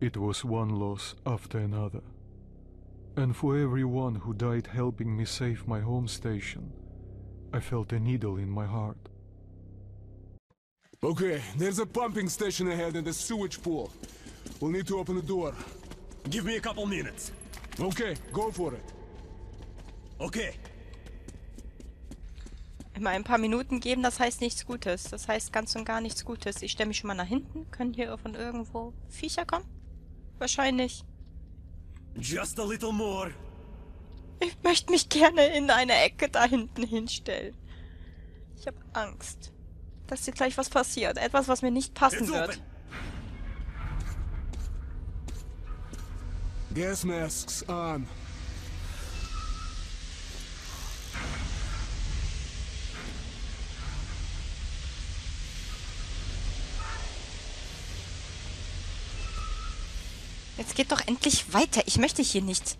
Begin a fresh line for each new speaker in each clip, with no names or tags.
It was one loss after another. And for every one who died helping me save my home station, I felt a needle in my heart.
Okay, there's a pumping station ahead and a sewage pool. We'll need to open the door.
Give me a couple minutes.
Okay, go for it.
Okay.
Immer ein paar Minuten geben, das heißt nichts Gutes. Das heißt ganz und gar nichts Gutes. Ich stelle mich schon mal nach hinten. Können hier von irgendwo Viecher kommen? Wahrscheinlich.
Just a little more.
Ich möchte mich gerne in eine Ecke da hinten hinstellen. Ich habe Angst, dass hier gleich was passiert. Etwas, was mir nicht passen wird.
Gas masks on.
Jetzt geht doch endlich weiter. Ich möchte hier nicht.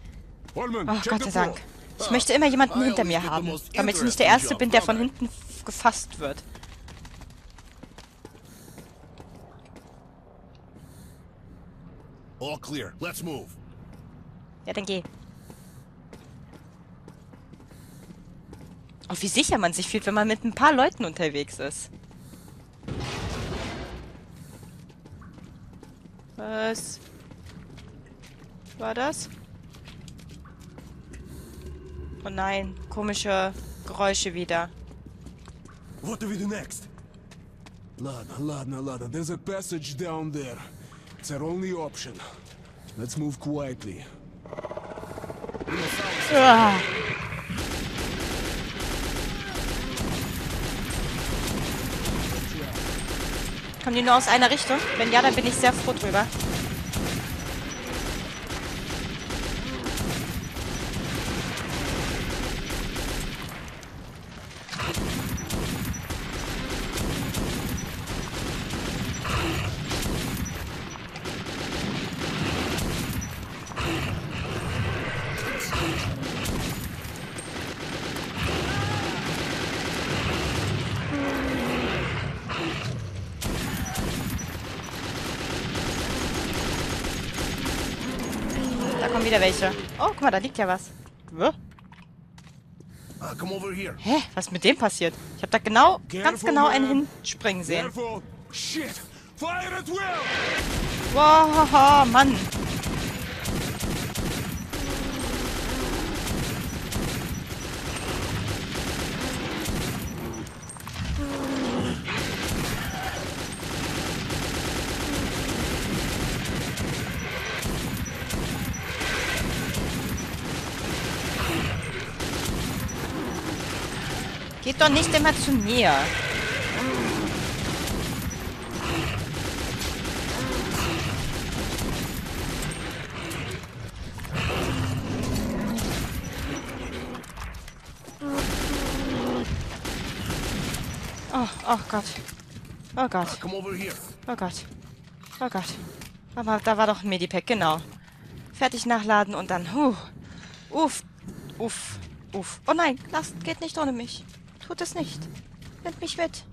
Oh, Gott sei. Dank. Ich möchte immer jemanden hinter mir haben, damit ich nicht der Erste bin, der von hinten gefasst wird.
All clear. Let's move.
Ja, dann geh. Oh, wie sicher man sich fühlt, wenn man mit ein paar Leuten unterwegs ist. Was war das? Oh nein, komische Geräusche wieder.
What do we do next?
Ladna, ladna, ladna. There's a passage down there. It's our only option. Let's move quietly.
Ah. Kommen die nur aus einer Richtung? Wenn ja, dann bin ich sehr froh drüber. Wieder welche. Oh, guck mal, da liegt ja was. Hä?
Here.
Hä? Was ist mit dem passiert? Ich habe da genau, ganz genau einen hinspringen sehen. Wow, Mann. Geht doch nicht immer zu mir. Oh, oh Gott. Oh Gott. Oh Gott. Oh Gott. Aber da war doch ein Medipack, genau. Fertig nachladen und dann. Huh. Uff. Uff. Uff. Oh nein, lasst, geht nicht ohne mich. Tut es nicht. Nimmt mich mit.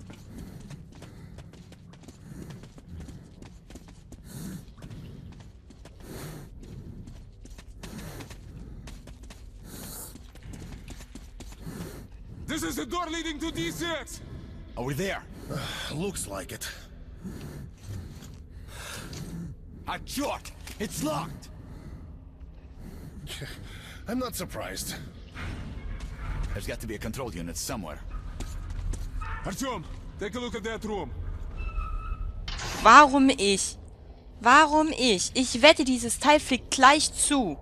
This is the door leading to D6!
Are we there? looks like it. Ah, jerk! It's locked! I'm not surprised. There's got to be a control unit somewhere.
Artyom, take a look at that room.
Warum ich? Warum ich? Ich wette, dieses Teil fliegt gleich zu.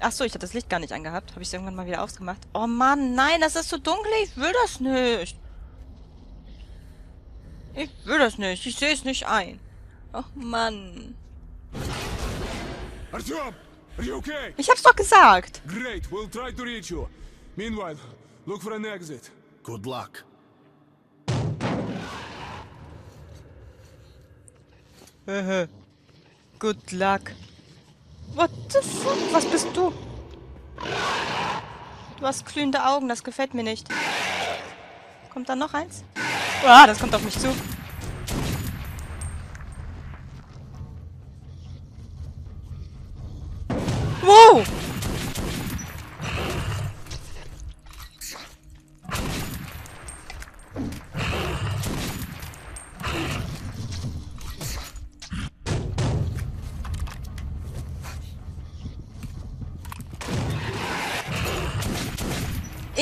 Ach so, ich hatte das Licht gar nicht angehabt. Habe ich es irgendwann mal wieder ausgemacht. Oh Mann, nein, das ist so dunkel. Ich will das nicht. Ich will das nicht. Ich sehe es nicht ein. Oh Mann.
Artyom, are you okay?
Ich hab's doch gesagt.
Great, we'll try to reach you. Meanwhile, look for an exit.
Good luck.
Good luck. What the fuck? Was bist du? Du hast glühende Augen, das gefällt mir nicht. Kommt da noch eins? Ah, das kommt auf mich zu.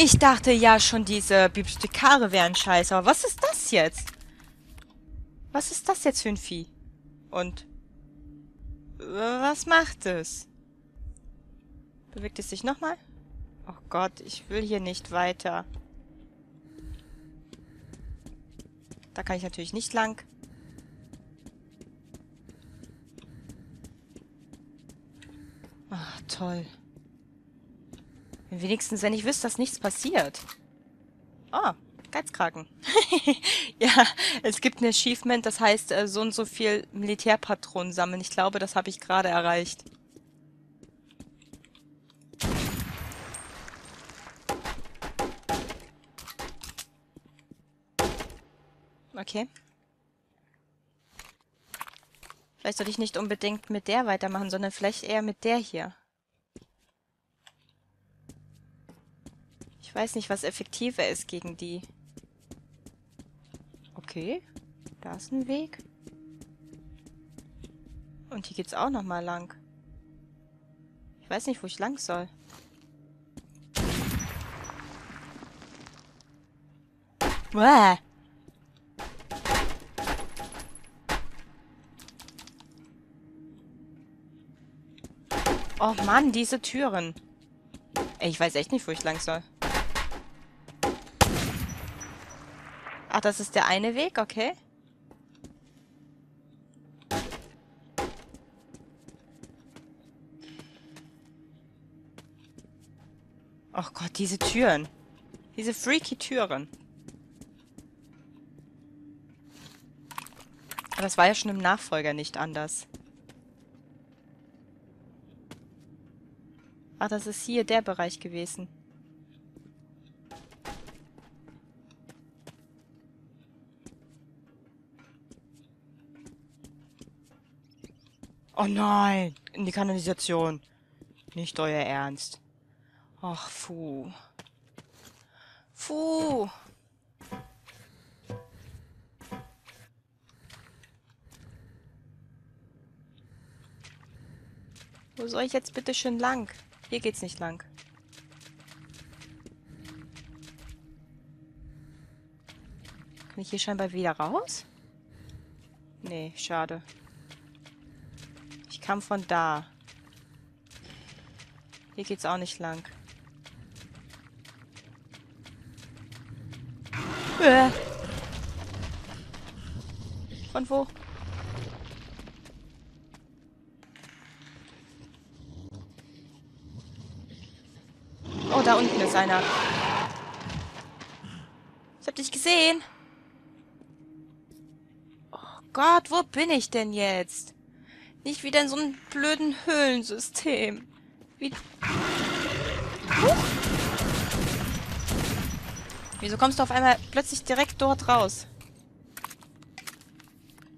Ich dachte ja schon, diese Bibliothekare wären scheiße, aber was ist das jetzt? Was ist das jetzt für ein Vieh? Und äh, was macht es? Bewegt es sich nochmal? Oh Gott, ich will hier nicht weiter. Da kann ich natürlich nicht lang. Ach, toll. Wenigstens, wenn ich wüsste, dass nichts passiert. Oh, Geizkragen. ja, es gibt ein Achievement, das heißt, äh, so und so viel Militärpatronen sammeln. Ich glaube, das habe ich gerade erreicht. Okay. Vielleicht sollte ich nicht unbedingt mit der weitermachen, sondern vielleicht eher mit der hier. Ich weiß nicht, was effektiver ist gegen die. Okay. Da ist ein Weg. Und hier geht's auch nochmal lang. Ich weiß nicht, wo ich lang soll. Uah. Oh Mann, diese Türen. Ey, ich weiß echt nicht, wo ich lang soll. Ach, das ist der eine Weg, okay. Ach Gott, diese Türen. Diese freaky Türen. Das war ja schon im Nachfolger nicht anders. Ach, das ist hier der Bereich gewesen. Oh nein, in die Kanalisation. Nicht euer Ernst. Ach, fu. Fu. Wo soll ich jetzt bitte schön lang? Hier geht's nicht lang. Kann ich hier scheinbar wieder raus? Nee, schade kam von da. Hier geht's auch nicht lang. Äh. Von wo? Oh, da unten ist einer. Ich hab dich gesehen. Oh Gott, wo bin ich denn jetzt? Nicht wieder in so einem blöden Höhlensystem. Wie... Huch. Wieso kommst du auf einmal plötzlich direkt dort raus?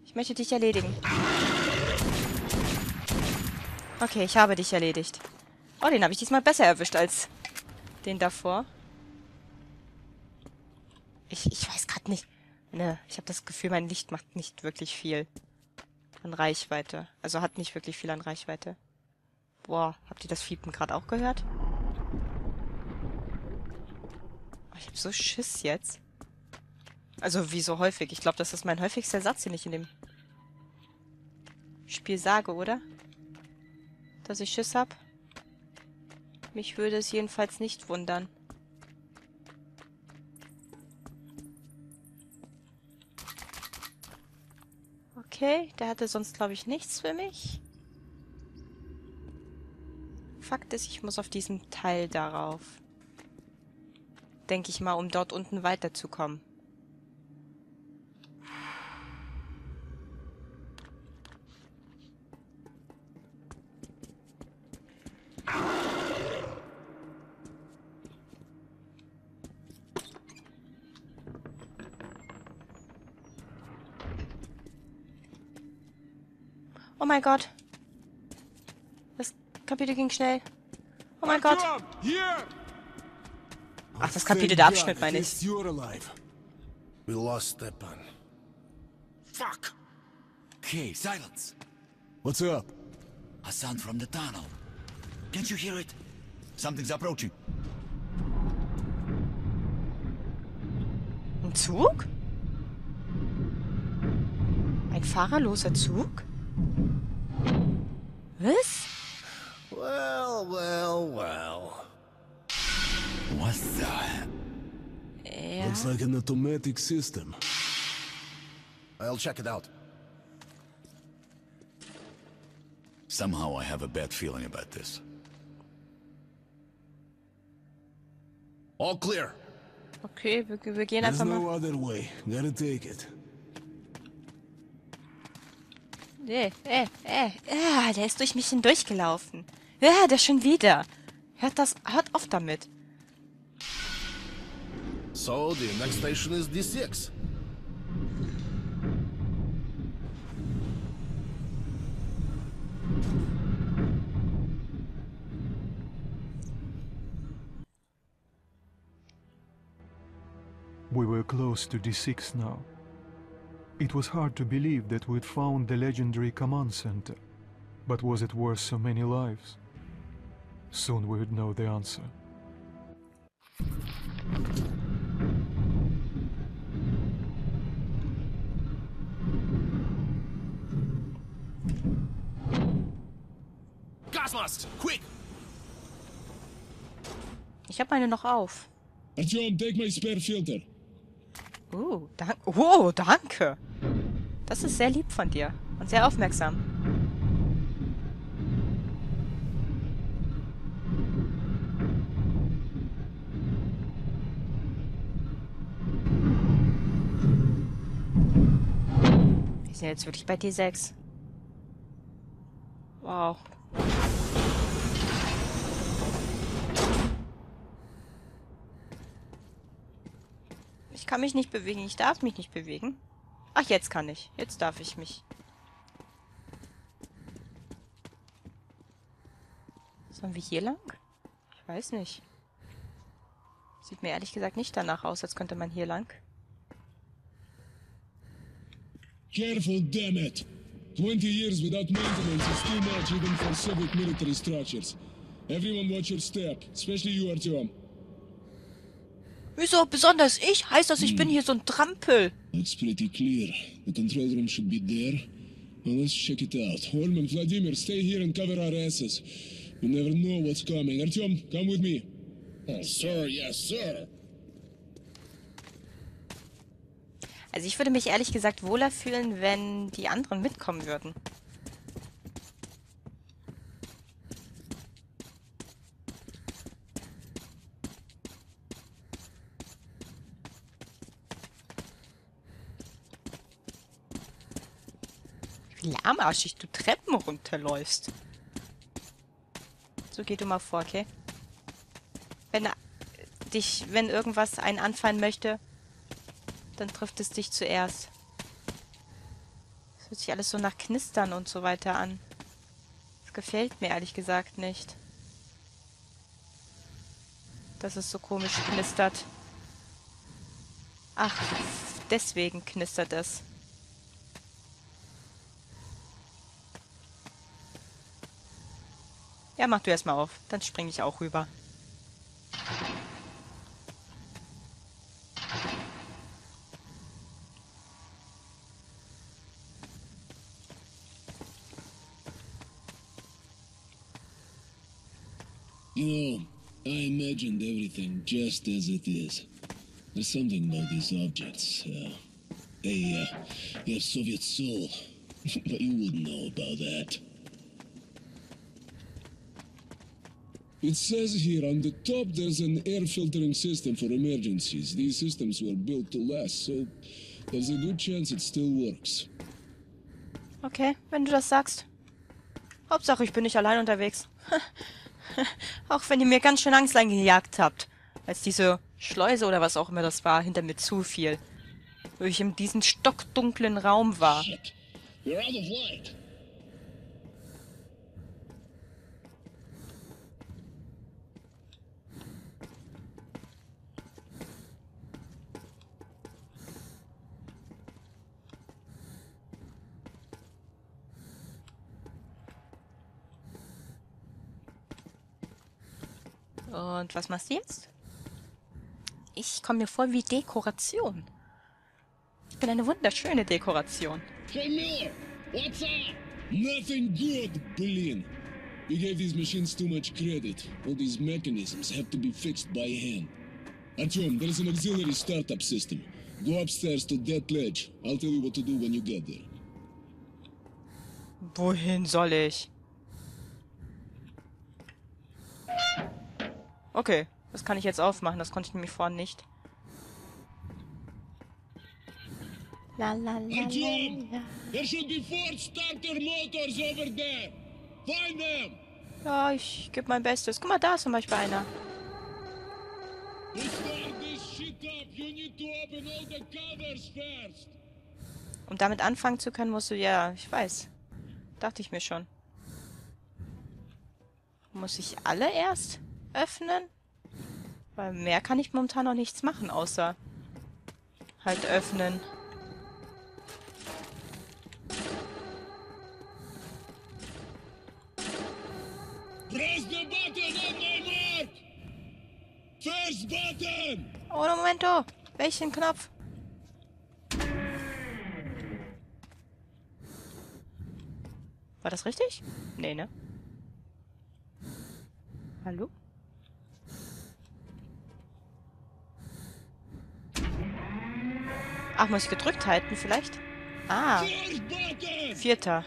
Ich möchte dich erledigen. Okay, ich habe dich erledigt. Oh, den habe ich diesmal besser erwischt als den davor. Ich, ich weiß gerade nicht. Ne, ich habe das Gefühl, mein Licht macht nicht wirklich viel an Reichweite. Also hat nicht wirklich viel an Reichweite. Boah, habt ihr das Fiepen gerade auch gehört? Oh, ich hab so Schiss jetzt. Also wie so häufig. Ich glaube, das ist mein häufigster Satz, den ich in dem Spiel sage, oder? Dass ich Schiss hab? Mich würde es jedenfalls nicht wundern. Okay, der hatte sonst, glaube ich, nichts für mich. Fakt ist, ich muss auf diesem Teil darauf. Denke ich mal, um dort unten weiterzukommen. Oh mein Gott. Das Kapitel ging schnell. Oh mein Gott. Ach, das Kapitel, der Abschnitt, meine ich.
We lost Stepan.
Fuck! Okay, silence.
What's up?
A sound from the tunnel. Can't you hear it? Something's approaching.
Ein Zug? Ein fahrerloser Zug? Was?
Well, well, well.
What the?
Ja.
Looks like an automatic system.
I'll check it out.
Somehow I have a bad feeling about this.
All clear.
Okay, wir, wir gehen
There's
einfach
no
mal.
other way. Gotta take it.
Äh, äh, äh, äh, der ist durch mich hindurchgelaufen. Ja, der schon wieder. Hört das, hört auf damit.
So, the next station is D6.
We were close to D6 now. It was hard to believe that we'd found the legendary command center. But was it worth so many lives? Soon we would know the answer.
Gas mask, quick!
Ich habe meine noch auf.
Artyom, take my spare filter.
Dank oh, danke. Das ist sehr lieb von dir und sehr aufmerksam. Wir sind jetzt wirklich bei D6. Wow. Ich kann mich nicht bewegen. Ich darf mich nicht bewegen. Ach, jetzt kann ich. Jetzt darf ich mich. Sollen wir hier lang? Ich weiß nicht. Sieht mir ehrlich gesagt nicht danach aus, als könnte man hier lang.
Careful, damn it! 20 years without maintenance is too much even for Soviet military structures. Everyone watch your step, especially you, Artyom.
Wieso besonders ich? Heißt das, ich bin hier so ein Trampel?
Looks pretty clear. The control room should be there. Well, let's check it out. Holman, Vladimir, stay here and cover our asses. You never know what's coming. Artyom, come with me. Oh, sir, yes, sir.
Also ich würde mich ehrlich gesagt wohler fühlen, wenn die anderen mitkommen würden. Lahmarschig du Treppen runterläufst. So, geh du mal vor, okay? Wenn äh, dich, wenn irgendwas einen anfallen möchte, dann trifft es dich zuerst. Es hört sich alles so nach Knistern und so weiter an. Das gefällt mir ehrlich gesagt nicht. Dass es so komisch knistert. Ach, deswegen knistert es. Ja, mach du erstmal auf. Dann springe ich auch rüber.
Know, I imagined everything just as it is. There's something about these objects. Uh, they, uh, they have Soviet soul. but you wouldn't know about that. It says here on the top there's an air filtering system for emergencies. These systems were built to last, so there's a good chance it still works.
Okay, wenn du das sagst. Hauptsache, ich bin nicht allein unterwegs. auch wenn ihr mir ganz schön Angst eingejagt habt, als diese Schleuse oder was auch immer das war, hinter mir zufiel. Wo ich in diesem stockdunklen Raum war.
Shit. We're out of light.
Und was machst du jetzt? Ich komme mir vor wie Dekoration. Ich bin eine wunderschöne Dekoration.
Miller, what's up? Nothing good, Berlin. We gave these machines too much credit. All these mechanisms have to be fixed by hand. Artyom, there's an auxiliary startup system. Go upstairs to that ledge. I'll tell you what to do when you get there.
Wohin soll ich? Okay, das kann ich jetzt aufmachen. Das konnte ich nämlich vorhin nicht. La la la la.
there should be four starter motors over there. Find them.
Ja, ich gebe mein Bestes. Guck mal, da ist zum Beispiel einer. Um damit anfangen zu können, musst du ja, ich weiß. Dachte ich mir schon. Muss ich alle erst öffnen? Weil mehr kann ich momentan noch nichts machen, außer halt öffnen. Oh, Momento! Welchen Knopf? War das richtig? Nee, ne? Hallo? Ach, muss ich gedrückt halten vielleicht? Ah, vierter.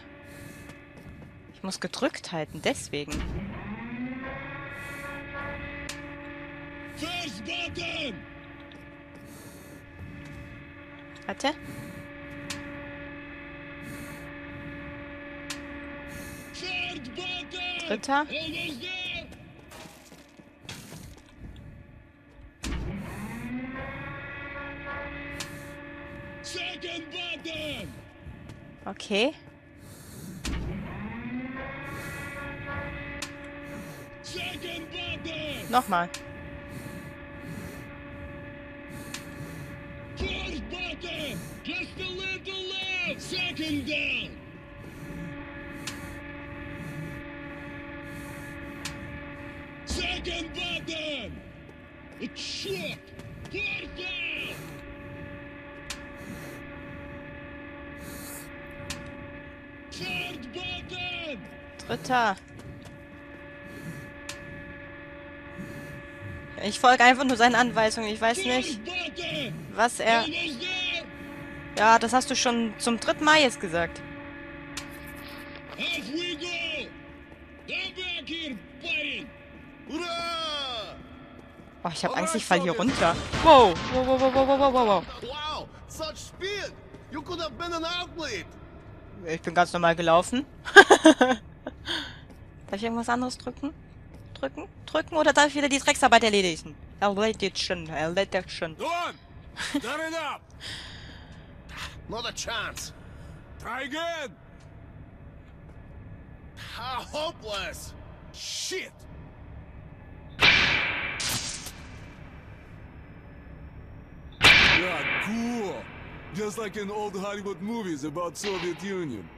Ich muss gedrückt halten, deswegen. Warte. Dritter.
Almost there. Second button.
Okay. Nochmal.
Second button. It's short. Fourth down. Third button.
Dritter. Ich folge einfach nur seinen Anweisungen. Ich weiß nicht, was er... Ja, das hast du schon zum dritten Mal jetzt gesagt. Oh, ich habe Angst, ich fall hier runter. Wow, wow, wow, wow, wow, wow, wow, wow.
Wow, such speed! You could have been an athlete!
Ich bin ganz normal gelaufen. darf ich irgendwas anderes drücken? Drücken? Drücken? Oder darf ich wieder die Drecksarbeit erledigen? Erledigen, erledigen.
Go on! Start it up!
Not a chance!
Try again!
How hopeless!
Shit! Yeah, cool! Just like in old Hollywood movies about Soviet Union.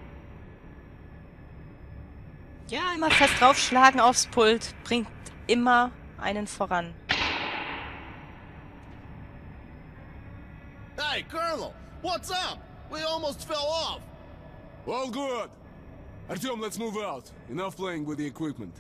Ja, immer fest draufschlagen aufs Pult. Bringt immer einen voran.
Hey, Colonel! What's up? We almost fell off!
All good! Artyom, let's move out. Enough playing with the equipment.